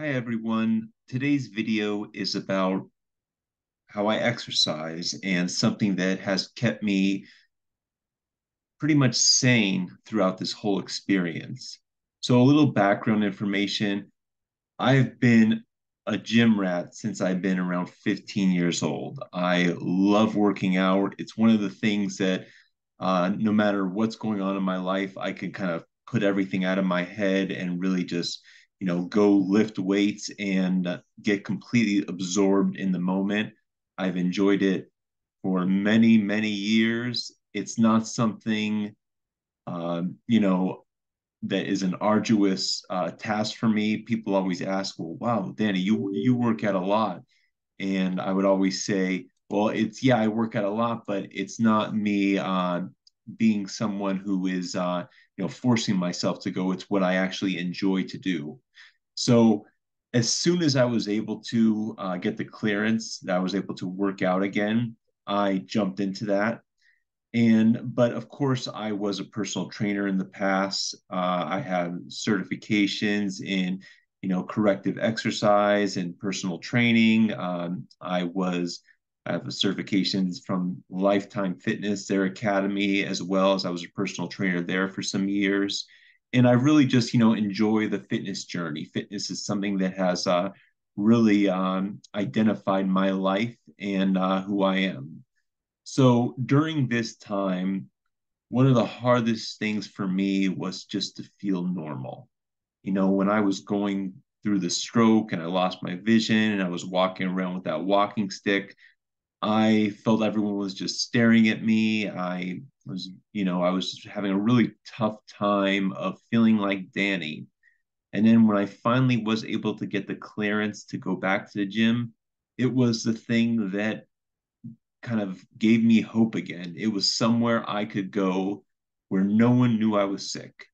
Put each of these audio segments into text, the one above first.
Hi everyone. Today's video is about how I exercise and something that has kept me pretty much sane throughout this whole experience. So a little background information. I've been a gym rat since I've been around 15 years old. I love working out. It's one of the things that uh, no matter what's going on in my life, I can kind of put everything out of my head and really just you know, go lift weights and get completely absorbed in the moment. I've enjoyed it for many, many years. It's not something, uh, you know, that is an arduous uh, task for me. People always ask, "Well, wow, Danny, you you work out a lot," and I would always say, "Well, it's yeah, I work out a lot, but it's not me being someone who is uh, you know forcing myself to go. It's what I actually enjoy to do." So as soon as I was able to uh, get the clearance that I was able to work out again, I jumped into that. And but of course, I was a personal trainer in the past. Uh, I have certifications in you know corrective exercise and personal training. Um, I was I have certifications from Lifetime Fitness, their academy, as well as I was a personal trainer there for some years and I really just you know enjoy the fitness journey. Fitness is something that has uh, really um, identified my life and uh, who I am. So during this time, one of the hardest things for me was just to feel normal. You know, when I was going through the stroke and I lost my vision and I was walking around with that walking stick, I felt everyone was just staring at me. I was, you know, I was having a really tough time of feeling like Danny. And then when I finally was able to get the clearance to go back to the gym, it was the thing that kind of gave me hope again. It was somewhere I could go where no one knew I was sick.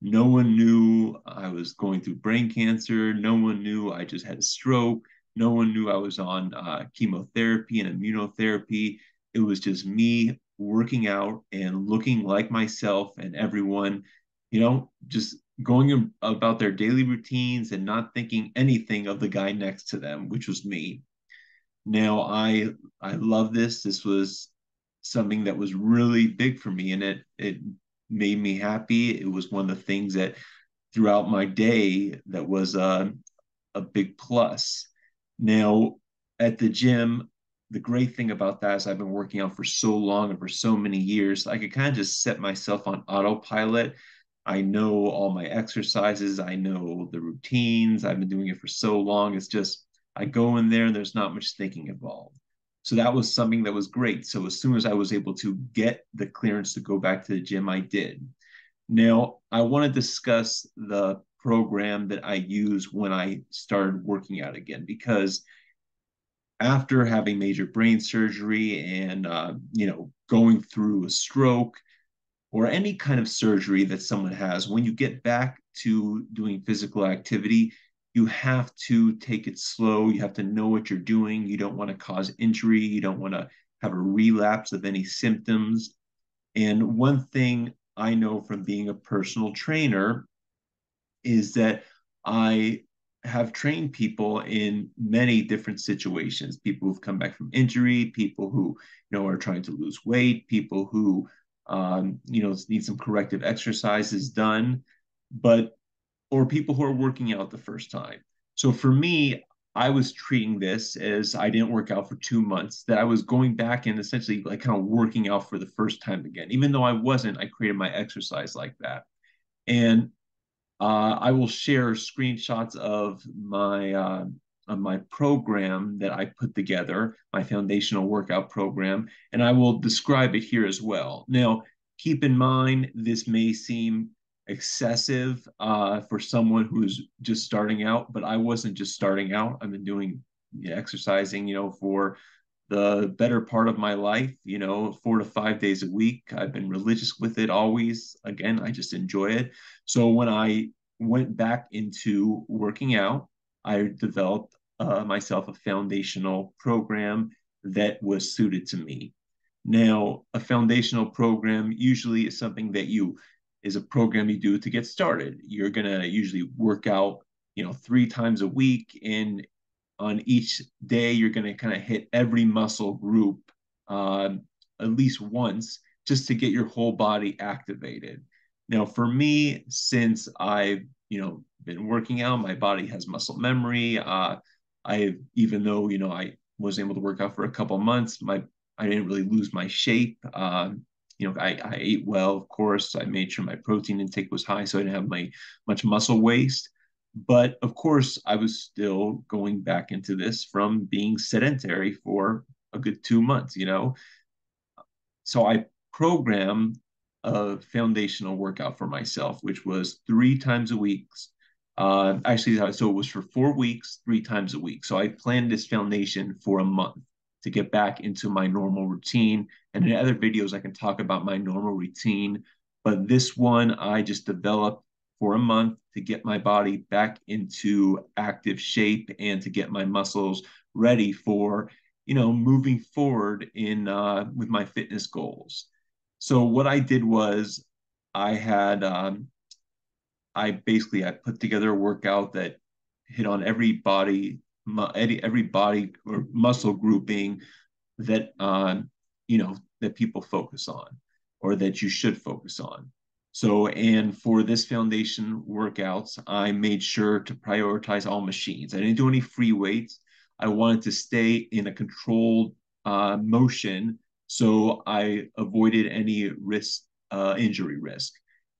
No one knew I was going through brain cancer. No one knew I just had a stroke. No one knew I was on uh, chemotherapy and immunotherapy. It was just me working out and looking like myself and everyone, you know, just going about their daily routines and not thinking anything of the guy next to them, which was me. Now I I love this. This was something that was really big for me and it it made me happy. It was one of the things that throughout my day that was a, a big plus. Now, at the gym, the great thing about that is I've been working out for so long and for so many years, I could kind of just set myself on autopilot. I know all my exercises, I know the routines. I've been doing it for so long. It's just I go in there and there's not much thinking involved. So that was something that was great. So as soon as I was able to get the clearance to go back to the gym, I did. Now, I want to discuss the program that I use when I started working out again because after having major brain surgery and uh, you know going through a stroke or any kind of surgery that someone has when you get back to doing physical activity you have to take it slow. You have to know what you're doing. You don't want to cause injury. You don't want to have a relapse of any symptoms. And one thing i know from being a personal trainer is that I have trained people in many different situations. People who've come back from injury people who you know are trying to lose weight people who um, you know need some corrective exercises done but or people who are working out the first time. So for me i was treating this as i didn't work out for two months that i was going back and essentially like kind of working out for the first time again. Even though i wasn't i created my exercise like that. And uh, I will share screenshots of my uh, of my program that I put together, my foundational workout program, and I will describe it here as well. Now, keep in mind this may seem excessive uh, for someone who's just starting out, but I wasn't just starting out. I've been doing exercising, you know, for the better part of my life, you know, four to five days a week. I've been religious with it always. Again, I just enjoy it. So when I went back into working out, I developed uh, myself a foundational program that was suited to me. Now, a foundational program usually is something that you is a program you do to get started. You're going to usually work out you know, three times a week. And on each day, you're going to kind of hit every muscle group uh, at least once just to get your whole body activated. Now, for me, since I've you know been working out, my body has muscle memory. Uh, I even though you know I was able to work out for a couple months, my I didn't really lose my shape. Um, you know, I, I ate well, of course. I made sure my protein intake was high, so I didn't have my much muscle waste. But of course, I was still going back into this from being sedentary for a good two months. You know, so I programmed a foundational workout for myself, which was three times a week. Uh, actually, so it was for four weeks, three times a week. So I planned this foundation for a month to get back into my normal routine. And in other videos, I can talk about my normal routine. But this one I just developed for a month to get my body back into active shape and to get my muscles ready for, you know, moving forward in uh, with my fitness goals. So what I did was I had um, I basically I put together a workout that hit on every body every body or muscle grouping that uh, you know that people focus on or that you should focus on. So, and for this foundation workouts, I made sure to prioritize all machines. I didn't do any free weights. I wanted to stay in a controlled uh, motion, so I avoided any risk, uh, injury risk.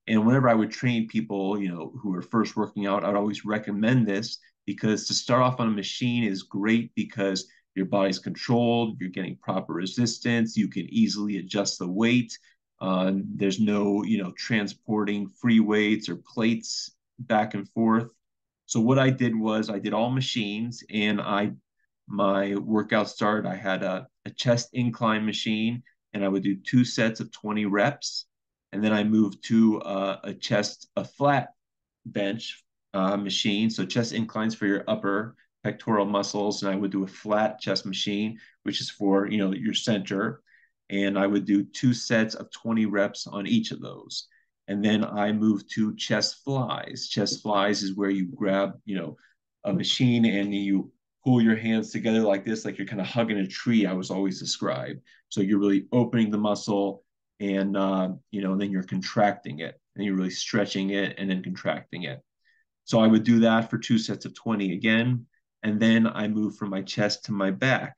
And whenever I would train people, you know, who are first working out, I'd always recommend this because to start off on a machine is great because your body's controlled, you're getting proper resistance, you can easily adjust the weight. Uh, there's no, you know, transporting free weights or plates back and forth. So what I did was I did all machines and I my workout started. I had a, a chest incline machine and I would do two sets of 20 reps. And then I moved to uh, a chest, a flat bench uh, machine. So chest inclines for your upper pectoral muscles, and I would do a flat chest machine, which is for you know your center, and I would do two sets of 20 reps on each of those. And then I moved to chest flies. Chest flies is where you grab you know a machine and you pull your hands together like this, like you're kind of hugging a tree. I was always described. So you're really opening the muscle, and uh, you know, and then you're contracting it, and you're really stretching it, and then contracting it. So I would do that for two sets of 20 again. And then I move from my chest to my back.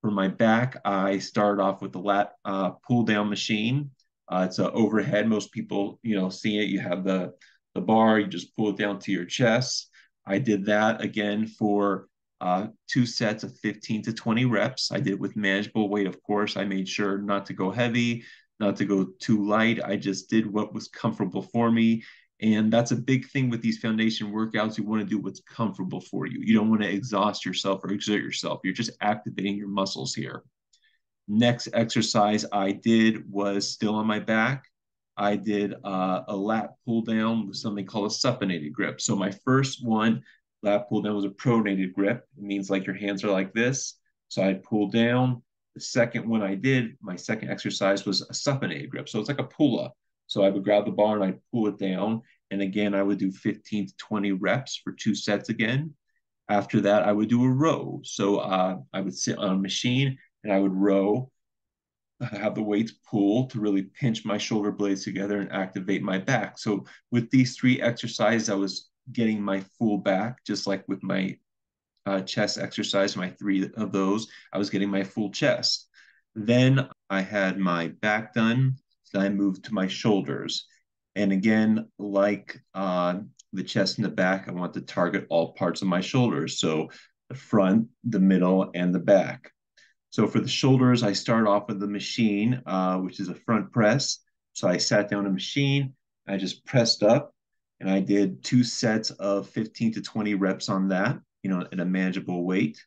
For my back, I start off with the lat uh, pull down machine. Uh, it's an overhead. Most people, you know, see it. You have the, the bar, you just pull it down to your chest. I did that again for uh, two sets of 15 to 20 reps. I did it with manageable weight, of course. I made sure not to go heavy, not to go too light. I just did what was comfortable for me. And that's a big thing with these foundation workouts. You want to do what's comfortable for you. You don't want to exhaust yourself or exert yourself. You're just activating your muscles here. Next exercise I did was still on my back. I did uh, a lat pull down with something called a supinated grip. So my first one, lat pull down, was a pronated grip. It means like your hands are like this. So I pull down. The second one I did, my second exercise was a supinated grip. So it's like a pull up. So I would grab the bar and I'd pull it down. And again, I would do 15 to 20 reps for two sets again. After that, I would do a row. So uh, I would sit on a machine and I would row, have the weights pull to really pinch my shoulder blades together and activate my back. So with these three exercises, I was getting my full back, just like with my uh, chest exercise, my three of those, I was getting my full chest. Then I had my back done. Then I moved to my shoulders. And again, like uh, the chest and the back, I want to target all parts of my shoulders. So the front, the middle, and the back. So for the shoulders, I start off with the machine, uh, which is a front press. So I sat down a machine, I just pressed up, and I did two sets of 15 to 20 reps on that, you know, at a manageable weight.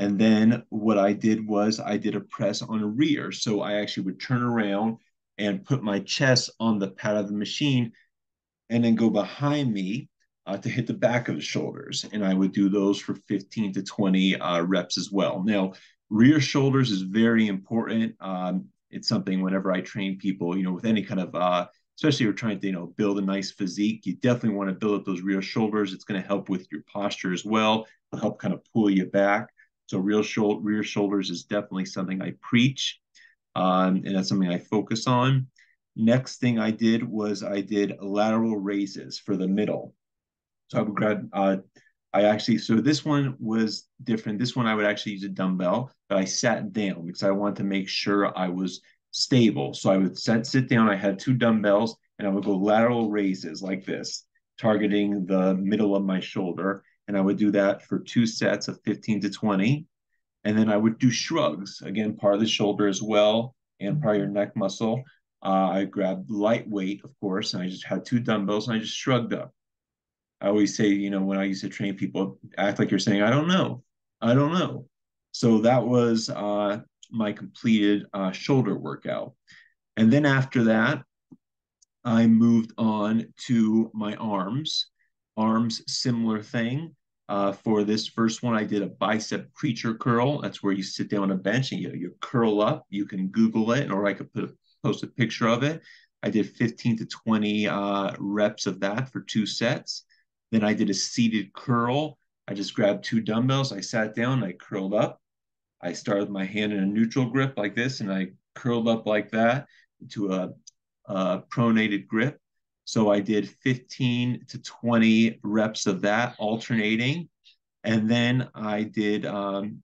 And then what I did was I did a press on a rear. So I actually would turn around and put my chest on the pad of the machine and then go behind me uh, to hit the back of the shoulders. And I would do those for 15 to 20 uh, reps as well. Now, rear shoulders is very important. Um, it's something whenever I train people, you know, with any kind of uh, especially if you're trying to, you know, build a nice physique. You definitely want to build up those real shoulders. It's going to help with your posture as well. It'll help kind of pull you back. So real shoulder, rear shoulders is definitely something I preach, um, and that's something I focus on. Next thing I did was I did lateral raises for the middle. So I would grab, uh, I actually, so this one was different. This one I would actually use a dumbbell, but I sat down because I wanted to make sure I was stable. So I would set, sit down. I had two dumbbells and I would go lateral raises like this, targeting the middle of my shoulder. And I would do that for two sets of 15 to 20. And then I would do shrugs, again, part of the shoulder as well, and part of your neck muscle. Uh, I grabbed lightweight, of course, and I just had two dumbbells and I just shrugged up. I always say, you know, when I used to train people, act like you're saying, I don't know. I don't know. So that was uh, my completed uh, shoulder workout. And then after that, I moved on to my arms. Arms, similar thing. Uh, for this first one, I did a bicep preacher curl. That's where you sit down on a bench and you, you curl up. You can Google it, or I could put a, post a picture of it. I did 15 to 20 uh, reps of that for two sets. Then I did a seated curl. I just grabbed two dumbbells. I sat down, I curled up. I started my hand in a neutral grip like this, and I curled up like that into a, a pronated grip. So I did 15 to 20 reps of that, alternating. And then I did, um,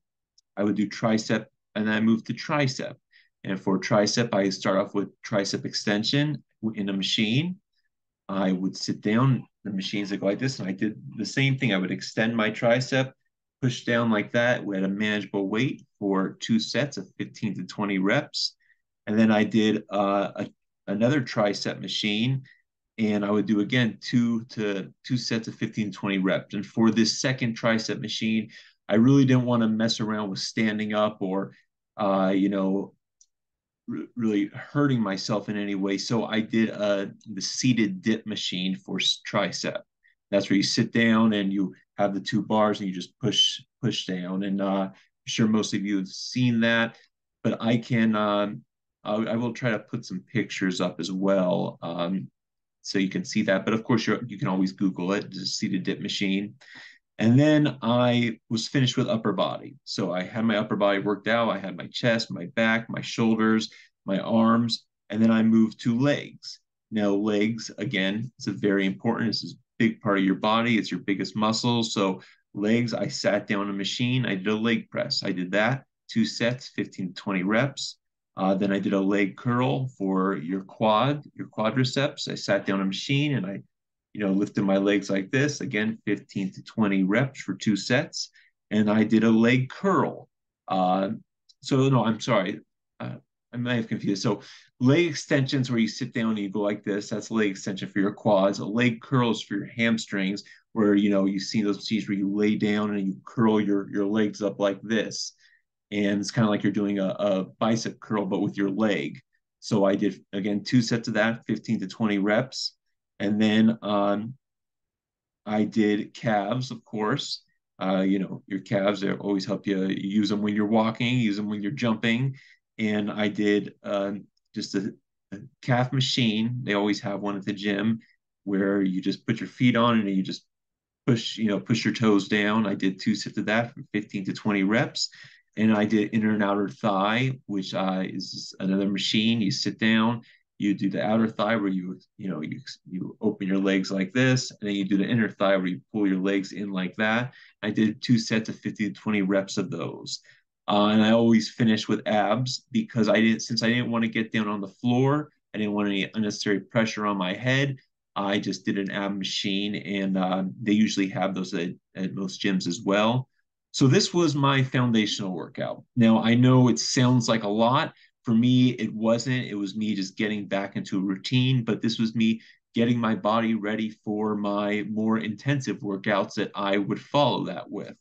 I would do tricep, and then I moved to tricep. And for tricep, I start off with tricep extension in a machine. I would sit down, the machines that go like this, and I did the same thing. I would extend my tricep, push down like that with a manageable weight for two sets of 15 to 20 reps. And then I did uh, a, another tricep machine, and I would do again two to two sets of 15 20 reps. And for this second tricep machine, I really didn't want to mess around with standing up or, uh, you know, really hurting myself in any way. So I did uh, the seated dip machine for tricep. That's where you sit down and you have the two bars and you just push push down. And uh, I'm sure most of you have seen that, but I can um, I, I will try to put some pictures up as well. Um, so you can see that. But of course, you you can always Google it, just seated dip machine. And then I was finished with upper body. So I had my upper body worked out. I had my chest, my back, my shoulders, my arms, and then I moved to legs. Now, legs, again, it's a very important. This is big part of your body. It's your biggest muscle. So legs, I sat down a machine. I did a leg press. I did that, two sets, 15 to 20 reps. Uh, then I did a leg curl for your quad, your quadriceps. I sat down a machine and I you know, lifted my legs like this, again, 15 to 20 reps for two sets. And I did a leg curl. Uh, so, no, I'm sorry. Uh, I might have confused. So, leg extensions where you sit down and you go like this, that's leg extension for your quads. Leg curls for your hamstrings, where, you know, you've seen those machines where you lay down and you curl your, your legs up like this. And it's kind of like you're doing a, a bicep curl, but with your leg. So I did, again, two sets of that, 15 to 20 reps. And then um, I did calves, of course. Uh, you know, your calves they always help you use them when you're walking, use them when you're jumping. And I did uh, just a, a, calf machine. They always have one at the gym where you just put your feet on and you just push, you know, push your toes down. I did two sets of that from 15 to 20 reps. And I did inner and outer thigh, which uh, is another machine. You sit down you do the outer thigh where you you know you you open your legs like this and then you do the inner thigh where you pull your legs in like that i did two sets of 50 to 20 reps of those uh, and i always finish with abs because i didn't since i didn't want to get down on the floor i didn't want any unnecessary pressure on my head i just did an ab machine and uh, they usually have those at, at most gyms as well so this was my foundational workout now i know it sounds like a lot for me, it wasn't. It was me just getting back into a routine, but this was me getting my body ready for my more intensive workouts that I would follow that with.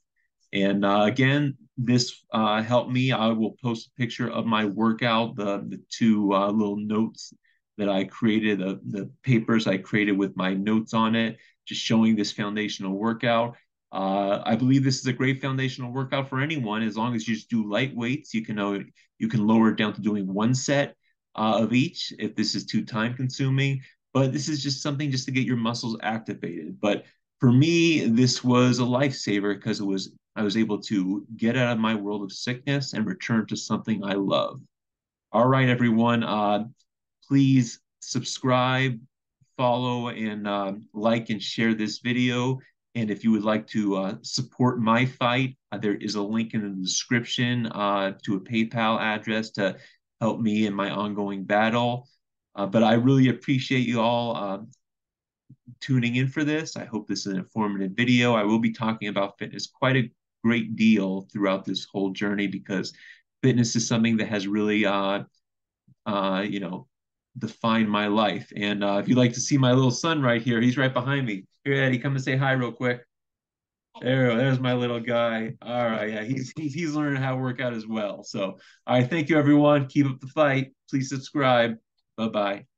And uh, again, this uh, helped me. I will post a picture of my workout, the, the two uh, little notes that I created, the, the papers I created with my notes on it, just showing this foundational workout. Uh, I believe this is a great foundational workout for anyone. As long as you just do light weights, you can know you can lower it down to doing one set uh, of each if this is too time consuming. but this is just something just to get your muscles activated. But for me, this was a lifesaver because it was I was able to get out of my world of sickness and return to something I love. All right, everyone, uh, please subscribe, follow, and uh, like and share this video. And if you would like to uh, support my fight, uh, there is a link in the description uh, to a PayPal address to help me in my ongoing battle. Uh, but I really appreciate you all tuning in for this. I hope this is an informative video. I will be talking about fitness quite a great deal throughout this whole journey because fitness is something that has really, uh, uh, you know, defined my life. And uh, if you'd like to see my little son right here, he's right behind me. Here, Eddie, come and say hi real quick. There, there's my little guy. All right, yeah, he's he's, he's learning how to work out as well. So, all right, thank you, everyone. Keep up the fight. Please subscribe. Bye bye.